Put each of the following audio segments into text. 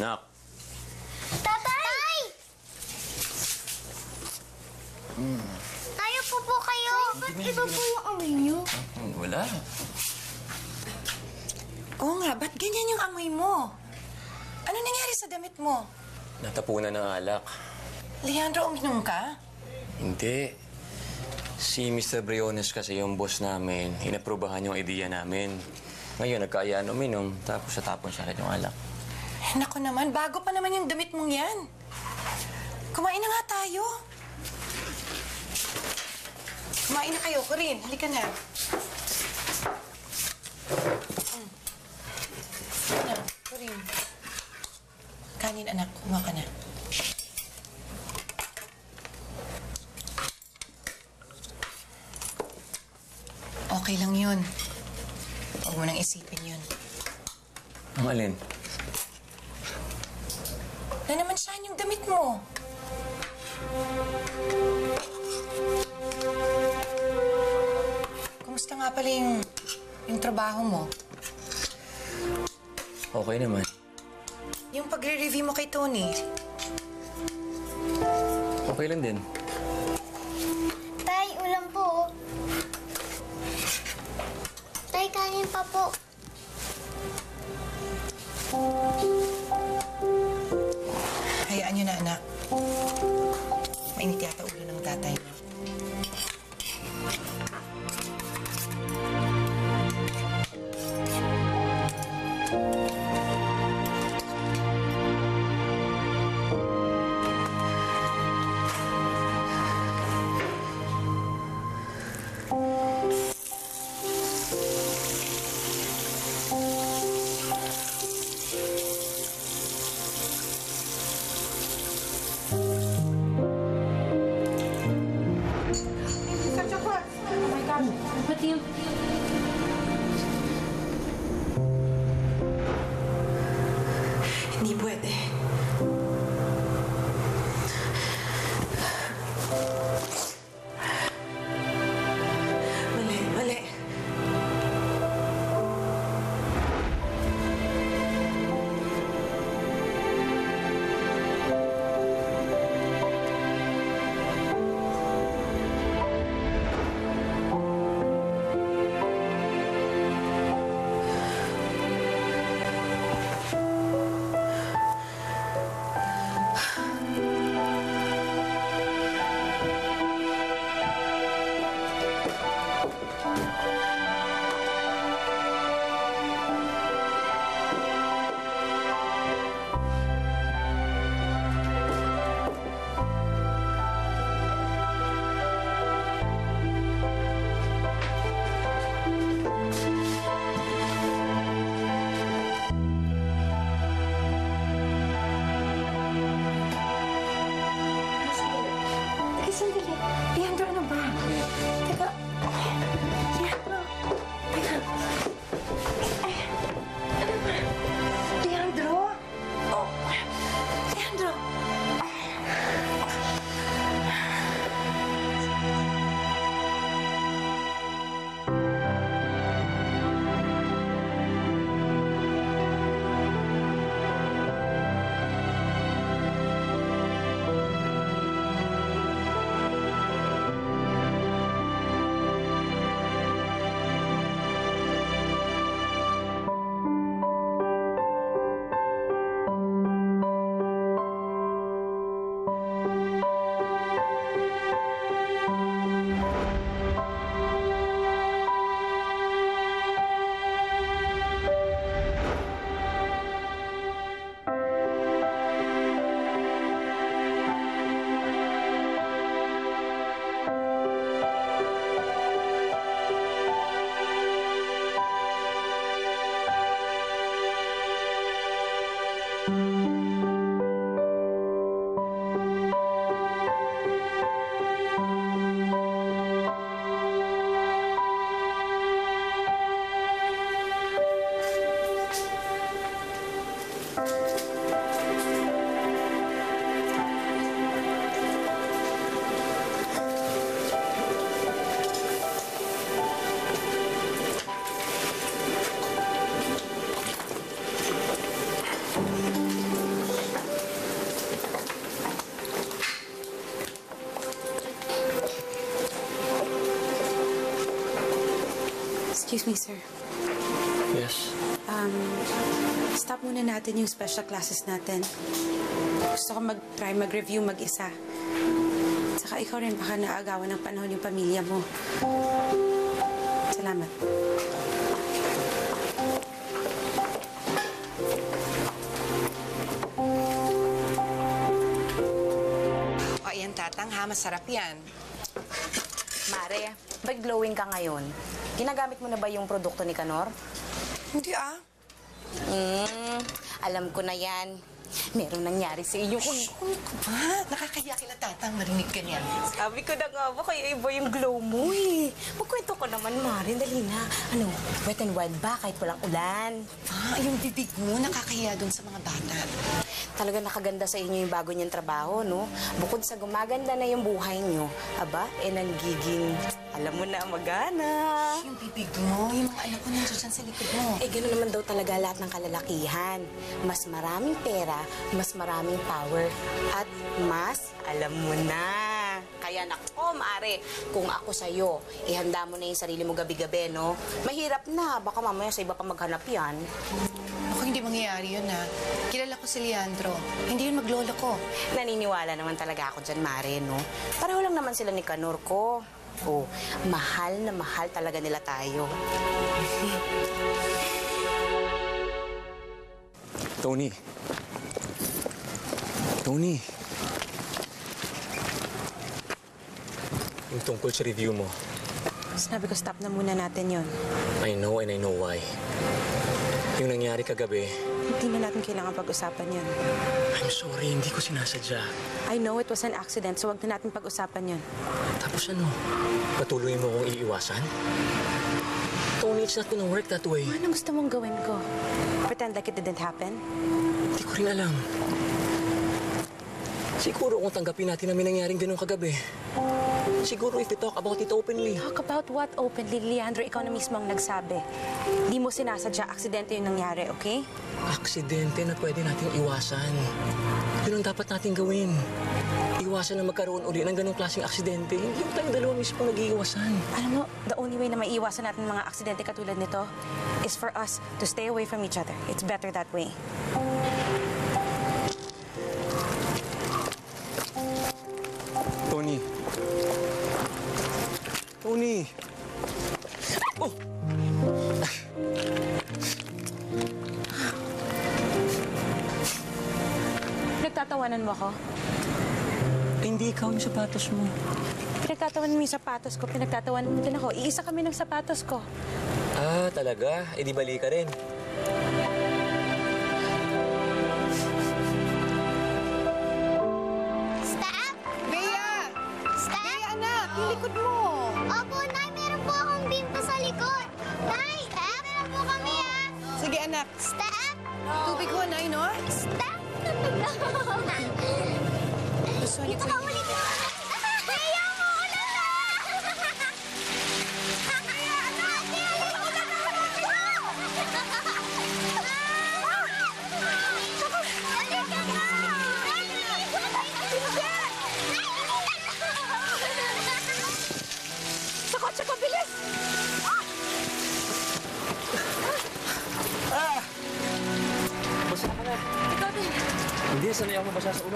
Nak, Tatay! Tayo po po kayo. Ba't iba po yung amoy niyo? wala. Oo nga, ba't ganyan yung amoy mo? Ano nangyari sa damit mo? Natapunan ng alak. Leandro, uminom ka? Hindi. Si Mr. Briones kasi yung boss namin. Inaprobahan yung idea namin. Ngayon, nagkaayaan uminom, tapos natapon siya agad yung alak. Naku naman, bago pa naman yung damit mong yan. Kumain na nga tayo. Kumain na kayo, Corinne. Halika na. Mm. Ano, Corinne. Kanin, anak. Kumain ka na. Okay lang yun. Huwag mo nang isipin yun. Ang alin? Na naman saan yung damit mo? Kumusta nga pala yung, yung trabaho mo? Okay naman. Yung pagre-review mo kay Tony? Okay lang din. Excuse me, sir. Yes. Um, stop muna natin yung special classes natin. Gusto ko mag-try mag-review mag-isa. Saka ikaw rin baka naagawan ng panahon yung pamilya mo. Salamat. O, ayan, tatang, ha? Masarap yan. Mare, ba't glowing ka ngayon? Ginagamit mo na ba yung produkto ni Kanor? Hindi, ah. Hmm, alam ko na yan. Merong nangyari sa inyo kung... Ah, nakakaya kila tatang marinig ka niyan. Sabi ko na nga ba, kaya iba yung glow mo eh. Magkwento ko naman, Mare, dali na. Ano, wet and wild ba kahit walang ulan? Ah, yung bibig mo, nakakaya doon sa mga bata. Talaga nakaganda sa inyo yung bago niyang trabaho, no? Bukod sa gumaganda na yung buhay niyo, aba, eh nanggiging, alam mo na, magana. Yung bibig mo, yung mga anak ko nandiyan dyan sa likod mo. Eh, gano'n naman daw talaga lahat ng kalalakihan. Mas maraming pera, mas maraming power, at mas alam mo na. Kaya nako, Mare, kung ako sa'yo, ihanda mo na yung sarili mo gabi-gabi, no? Mahirap na, baka mamaya sa iba pa maghanap yan. Ako hindi mangyayari yun, ha? Kilala ko si Leandro. Hindi yun maglolo ko. Naniniwala naman talaga ako dyan, Mare, no? Pareho lang naman sila ni Kanor ko. Oh, mahal na mahal talaga nila tayo. Tony. Tony. Yung tungkol sa review mo. Sinabi ko, stop na muna natin yon. I know and I know why. Yung nangyari kagabi, Hindi na natin kailangan pag-usapan yon. I'm sorry, hindi ko sinasadya. I know it was an accident, so wag na natin pag-usapan yon. Tapos ano, patuloy mo akong iiwasan? Tony, it's not gonna work that way. Ano gusto mong gawin ko? Pretend like it didn't happen? Hindi ko rin alam. Siguro kung tanggapin natin na may nangyaring ganun kagabi. Siguro if we talk about it openly. Talk about what openly, Leandro, ikaw na mismo ang nagsabi. Di mo sinasadya, aksidente yung nangyari, okay? Aksidente na pwede nating iwasan. Yun ang dapat nating gawin. Iwasan na magkaroon uli ng ganong klaseng aksidente. Hindi yung tayo dalawa mismo nag-iiwasan. Alam mo, the only way na maiiwasan natin mga aksidente katulad nito is for us to stay away from each other. It's better that way. Eh, hindi ikaw yung sapatos mo. Pinagtatawanan mo yung sapatos ko, pinagtatawanan mo din ako. Iisa kami ng sapatos ko. Ah, talaga? Eh, di bali ka rin. Stop! Bea! Stop! Bea, anak! Yung likod mo! Opo, Nay, meron po akong bimpo sa likod. Nay, stop! Meron po kami, ah. Sige, anak. Stop! Tubig ho, nay, no? Stop! Sorry Dito po. ka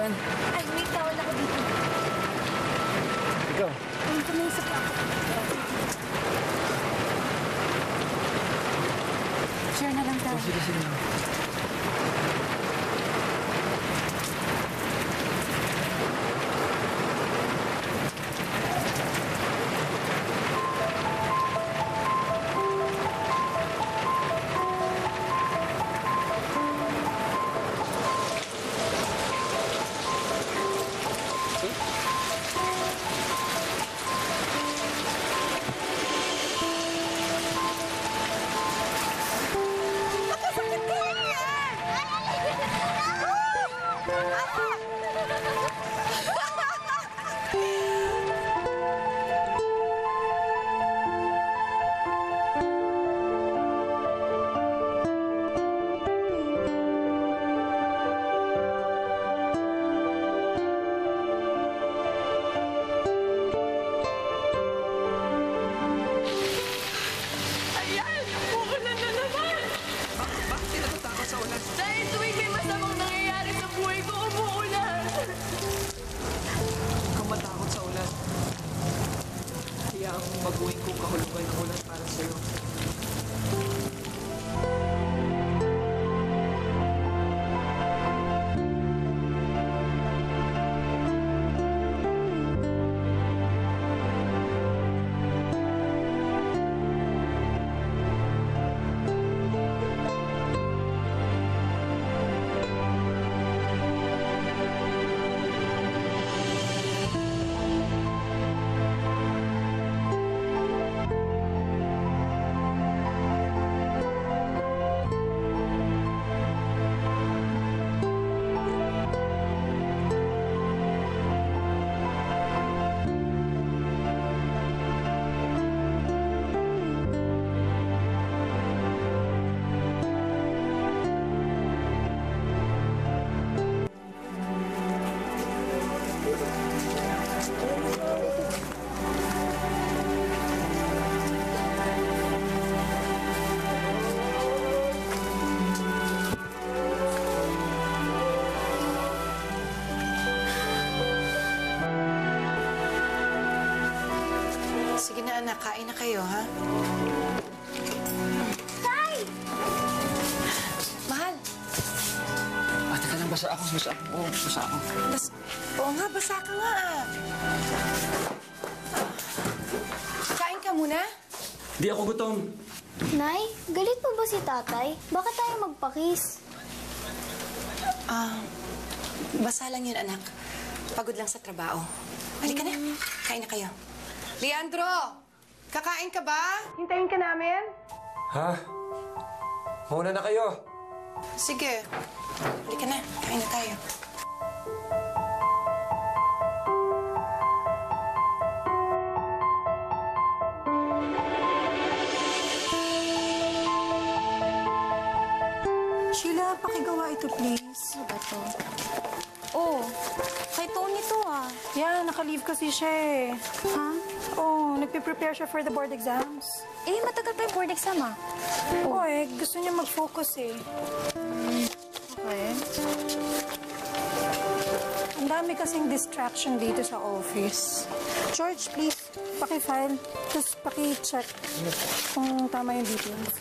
ako. Ay, may tawal ako dito. Ikaw. Na yung sapatos. Share na lang tayo. Sige, sige. Na kayo, ha? Tay! Mahal, Ah, teka lang, basa ako, basa ako. Oo, basa ako. bas... Oo nga, basa ka nga, ah. Kain ka muna? Di ako gutom. Nay, galit po ba si tatay? Bakit tayo magpakis? Ah, basa lang yun, anak. Pagod lang sa trabaho. Halika na, kain na kayo. Leandro! Kakain ka ba? Hintayin ka namin? Ha? Mauna na kayo. Sige. Halika na, kain na tayo. Sheila, pakigawa ito, please. Ano ba to? Oh, kay Tony to ah. Yan, naka-leave kasi siya eh. Ha? Oh, nagpe-prepare siya for the board exams. Eh, matagal pa yung board exam ah. Oh, eh, gusto niya mag-focus eh. Okay. Ang dami kasing distraction dito sa office. George, please, paki-file. Tapos paki-check kung tama yung details.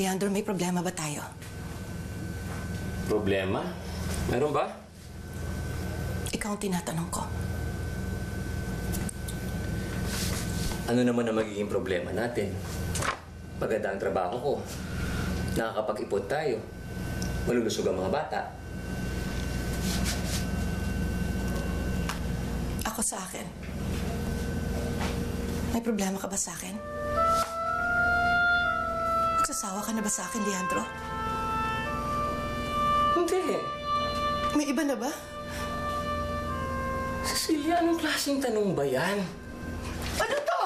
Leandro, may problema ba tayo? Problema? Meron ba? Ikaw ang tinatanong ko. Ano naman ang magiging problema natin? Maganda ang trabaho ko. Nakakapag-ipon tayo. Malulusog ang mga bata. Ako sa akin. May problema ka ba sa akin? Nagsawa ka na ba sa akin, Leandro? Hindi. May iba na ba? Cecilia, anong klaseng tanong ba yan? Ano to?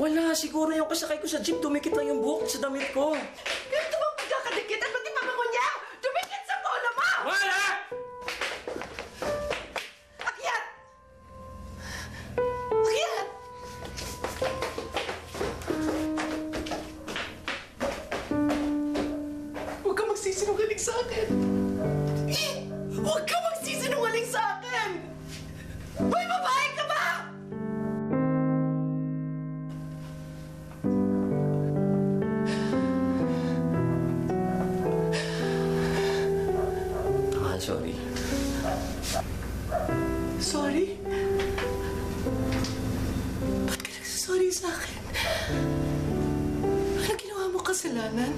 Wala, siguro yung kasakay ko sa jeep, dumikit lang yung buhok sa damit ko. Ito! Kasalanan?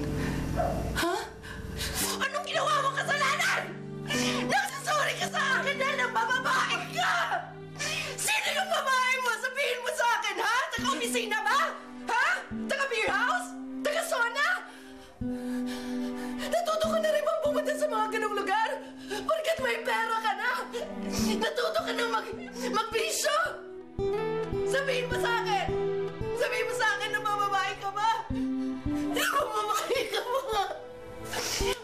Ha? Anong ginawa mo kasalanan? Nagsasorry ka sa akin dahil nagbababae ka! Sino yung babae mo? Sabihin mo sa akin, ha? Taga opisina ba? Ha? Taga beer house? Taga sauna? Natuto ka na rin bang pumunta sa mga ganong lugar? Porkat may pera ka na! Natuto ka na mag, magbisyo! Sabihin mo sa akin! Sabihin mo sa akin na mababae ka ba? Mababae ka? Walang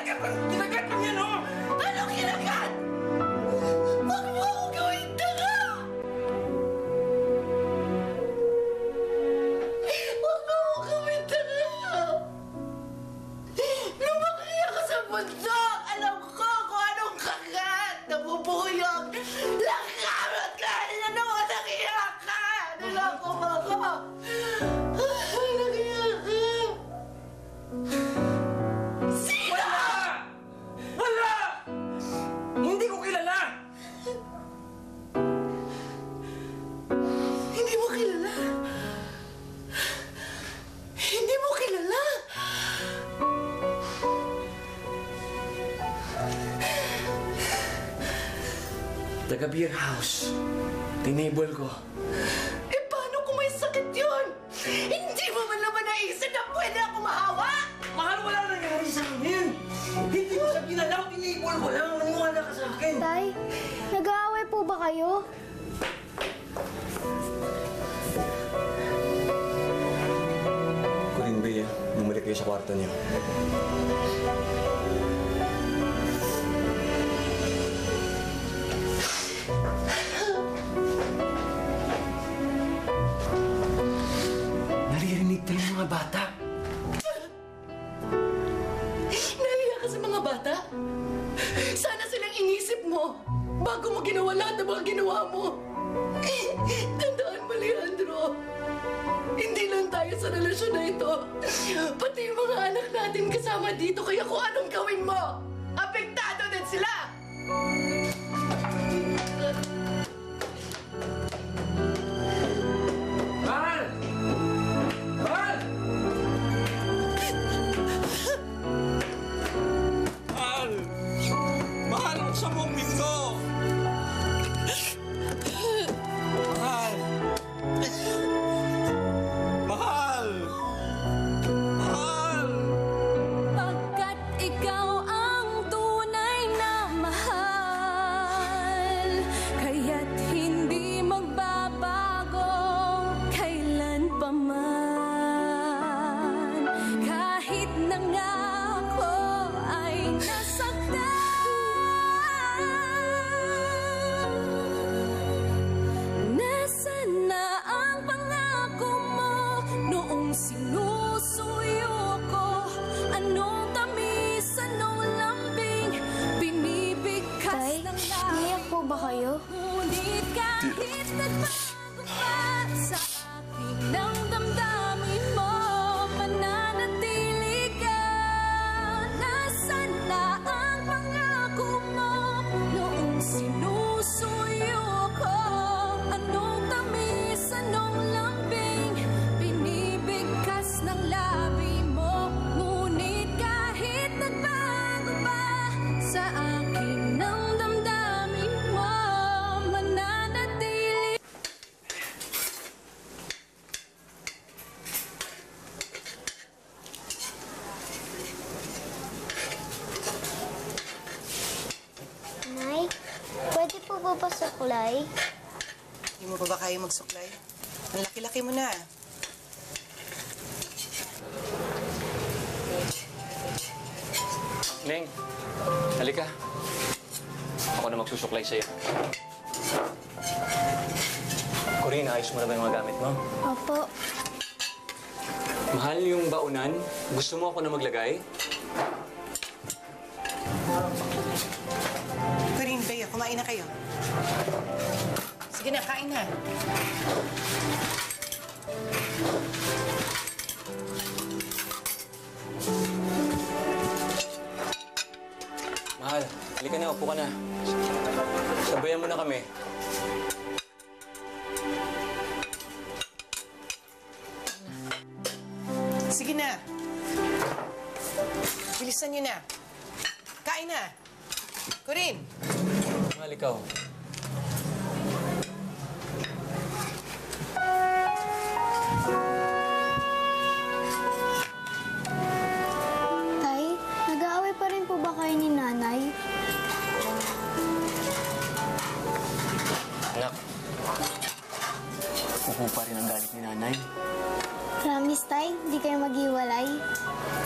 Wala yan! Kinagat Taga beer house. Tinable ko. Ginawa mo. Tandaan mo, Leandro. Hindi lang tayo sa relasyon na ito. Pati yung mga anak natin kasama dito. Kaya kung anong gawin mo, pasuklay? Hindi mo pa ba kaya magsuklay? Ang laki-laki mo na. Neng, halika. Ako na magsusuklay sa'yo. Corinne, ayos mo na ba yung mga gamit mo? Opo. Mahal yung baunan. Gusto mo ako na maglagay? Corinne, Bea, kumain na kayo. Sige na, kain na. Mahal, halika na, upo ka na. Sabayan mo na kami. Sige na. Bilisan niyo na. Kain na. Corinne, Mahal, ikaw.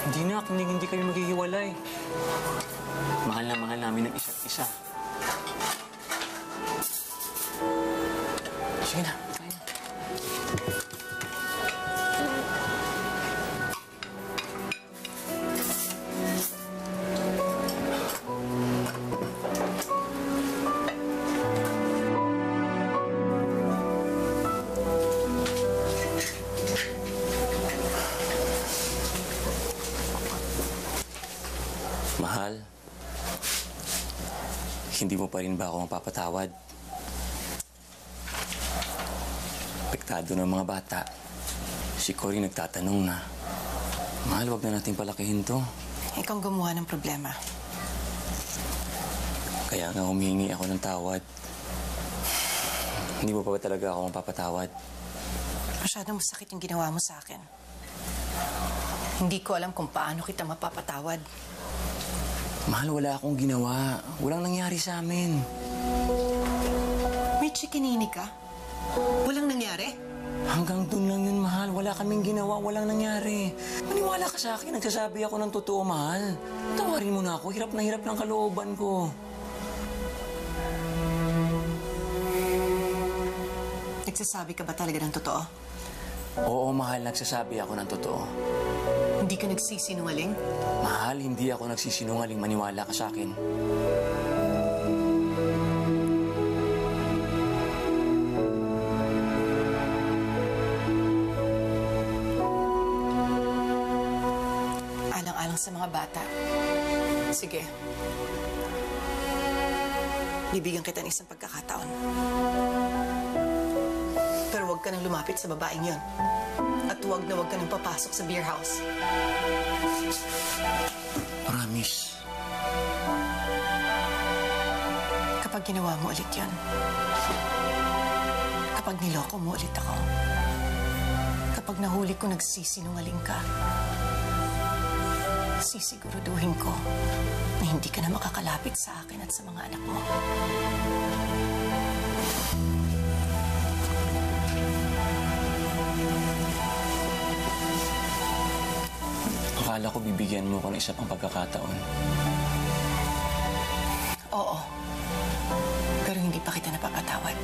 Hindi na, hindi, hindi kayo maghihiwalay. Mahal na mahal namin ang isa't isa. Sige na, hindi mo pa rin ba ako mapapatawad? Apektado ng mga bata. Si Cory nagtatanong na. Mahal, wag na natin palakihin to. ikaw gumawa ng problema. Kaya nga humihingi ako ng tawad. Hindi mo pa ba talaga ako mapapatawad? Masyadong masakit yung ginawa mo sa akin. Hindi ko alam kung paano kita mapapatawad. Mahal, wala akong ginawa. Walang nangyari sa amin. May chikinini ka? Walang nangyari? Hanggang doon lang yun, mahal. Wala kaming ginawa, walang nangyari. Maniwala ka sa akin, nagsasabi ako ng totoo, mahal. Tawarin mo na ako, hirap na hirap ng kalooban ko. Nagsasabi ka ba talaga ng totoo? Oo, mahal, nagsasabi ako ng totoo. Hindi ka nagsisinungaling? Mahal, hindi ako nagsisinungaling. Maniwala ka sa akin. Alang-alang sa mga bata. Sige. Bibigyan kita ng isang pagkakataon. Huwag ka nang lumapit sa babaeng yon. At huwag na huwag ka nang papasok sa beer house. Promise. Kapag ginawa mo ulit yon. Kapag niloko mo ulit ako. Kapag nahuli ko nagsisinungaling ka. Sisiguraduhin ko na hindi ka na makakalapit sa akin at sa mga anak mo. Akala ko bibigyan mo ko ng isa pang pagkakataon. Oo. Pero hindi pa kita napapatawad.